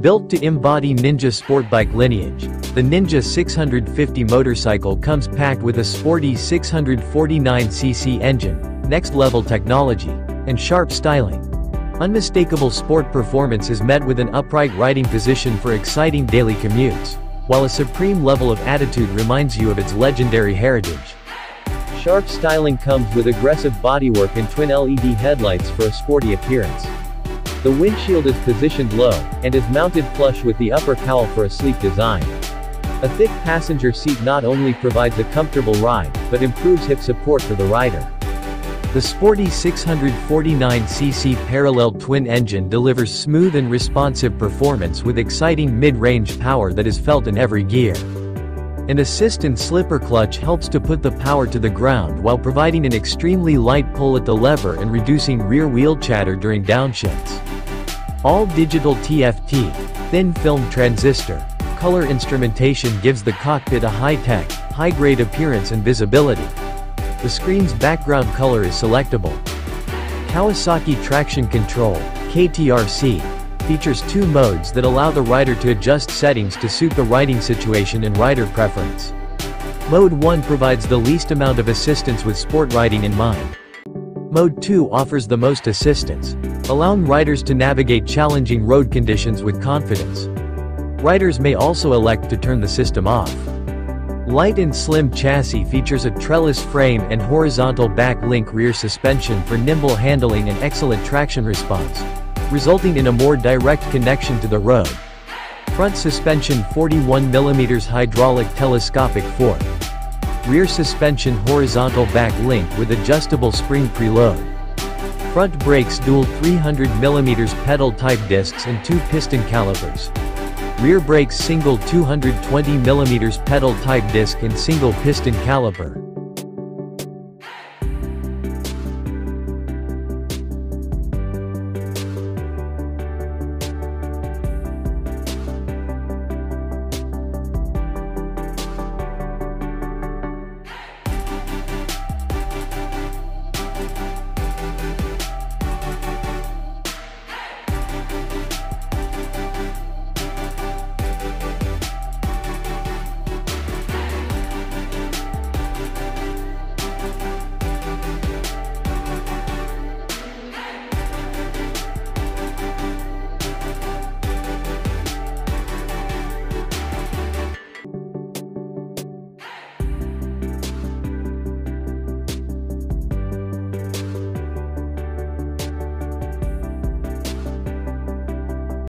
Built to embody Ninja sport bike lineage, the Ninja 650 motorcycle comes packed with a sporty 649cc engine, next-level technology, and sharp styling. Unmistakable sport performance is met with an upright riding position for exciting daily commutes, while a supreme level of attitude reminds you of its legendary heritage. Sharp styling comes with aggressive bodywork and twin LED headlights for a sporty appearance. The windshield is positioned low, and is mounted flush with the upper cowl for a sleek design. A thick passenger seat not only provides a comfortable ride, but improves hip support for the rider. The sporty 649cc parallel twin engine delivers smooth and responsive performance with exciting mid-range power that is felt in every gear. An assist and slipper clutch helps to put the power to the ground while providing an extremely light pull at the lever and reducing rear wheel chatter during downshifts. All digital TFT, thin film transistor, color instrumentation gives the cockpit a high-tech, high-grade appearance and visibility. The screen's background color is selectable. Kawasaki Traction Control, KTRC, features two modes that allow the rider to adjust settings to suit the riding situation and rider preference. Mode 1 provides the least amount of assistance with sport riding in mind. Mode 2 offers the most assistance, allowing riders to navigate challenging road conditions with confidence. Riders may also elect to turn the system off. Light and slim chassis features a trellis frame and horizontal back link rear suspension for nimble handling and excellent traction response resulting in a more direct connection to the road. Front suspension 41mm hydraulic telescopic fork. Rear suspension horizontal back link with adjustable spring preload. Front brakes dual 300mm petal type discs and two piston calipers. Rear brakes single 220mm petal type disc and single piston caliper.